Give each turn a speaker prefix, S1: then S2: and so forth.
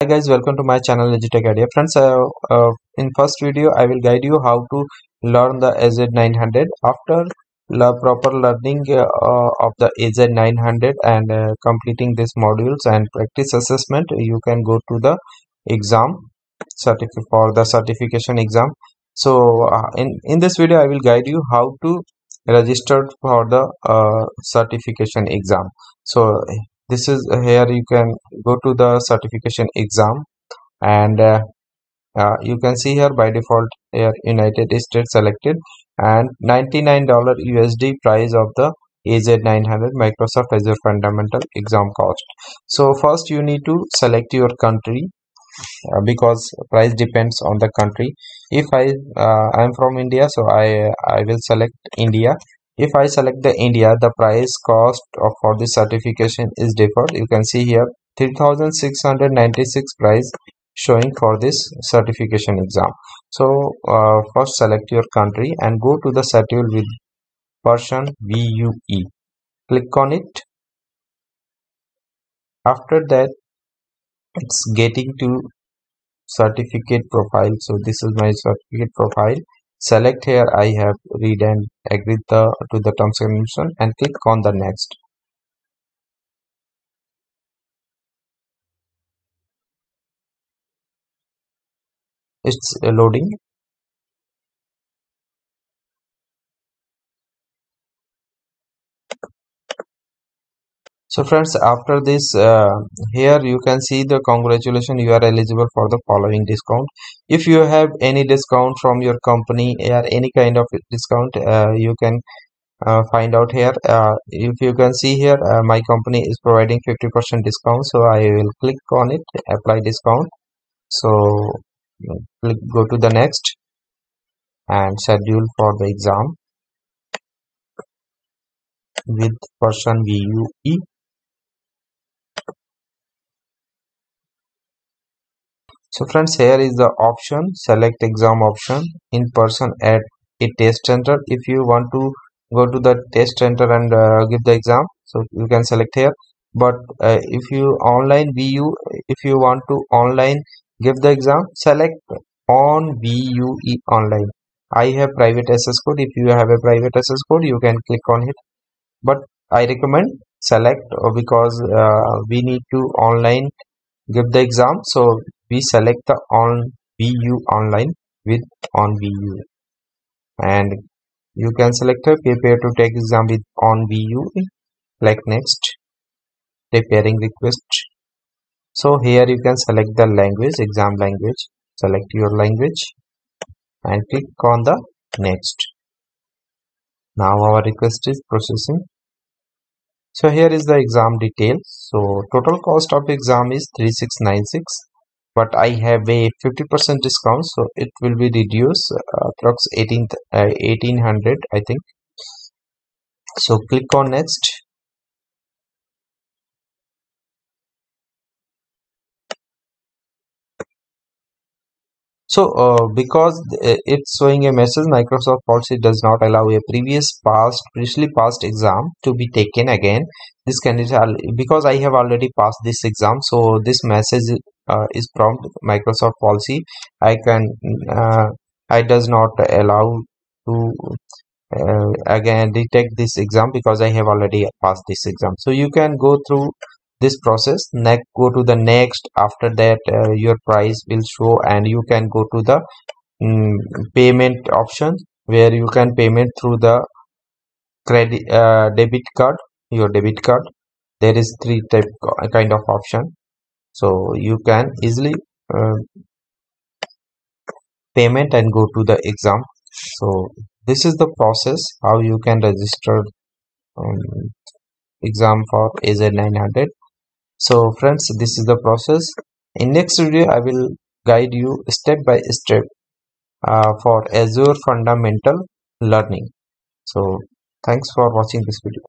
S1: hi guys welcome to my channel Edutech Idea. Friends uh, uh, in first video I will guide you how to learn the AZ900 after the proper learning uh, of the AZ900 and uh, completing these modules and practice assessment you can go to the exam certificate for the certification exam. So uh, in in this video I will guide you how to register for the uh, certification exam. So this is uh, here you can go to the certification exam and uh, uh, you can see here by default here United States selected and $99 USD price of the AZ900 Microsoft Azure Fundamental exam cost. So first you need to select your country uh, because price depends on the country. If I uh, I am from India so I I will select India if I select the India the price cost for this certification is different you can see here 3696 price showing for this certification exam. So uh, first select your country and go to the schedule with Pearson VUE click on it. After that it's getting to certificate profile. So this is my certificate profile select here i have read and agreed the to the terms and condition and click on the next. It's loading so friends after this uh, here you can see the congratulations you are eligible for the following discount. If you have any discount from your company or any kind of discount uh, you can uh, find out here. Uh, if you can see here uh, my company is providing 50 percent discount. So i will click on it apply discount. So click go to the next and schedule for the exam with Pearson VUE so friends here is the option select exam option in person at a test center. If you want to go to the test center and uh, give the exam so you can select here. But uh, if you online VU if you want to online give the exam select OnVUE online. I have private access code. If you have a private access code you can click on it. But I recommend select uh, because uh, we need to online give the exam. So we select the on VU online with on and you can select a prepare to take exam with OnVUE like next preparing request. So here you can select the language exam language. Select your language and click on the next. Now our request is processing. So here is the exam details. So total cost of exam is 3696 but I have a 50% discount so it will be reduced uh, approx 18 uh, 1800 I think. So click on next so uh, because it's showing a message microsoft policy does not allow a previous past previously passed exam to be taken again. This can because i have already passed this exam so this message uh, is prompt microsoft policy. I can uh, i does not allow to uh, again detect this exam because i have already passed this exam. So you can go through this process next go to the next after that uh, your price will show and you can go to the um, payment option where you can payment through the credit uh, debit card your debit card. There is three type kind of option. So you can easily uh, payment and go to the exam. So this is the process how you can register um, exam for AZ900 so friends this is the process. In next video i will guide you step by step uh, for azure fundamental learning. So thanks for watching this video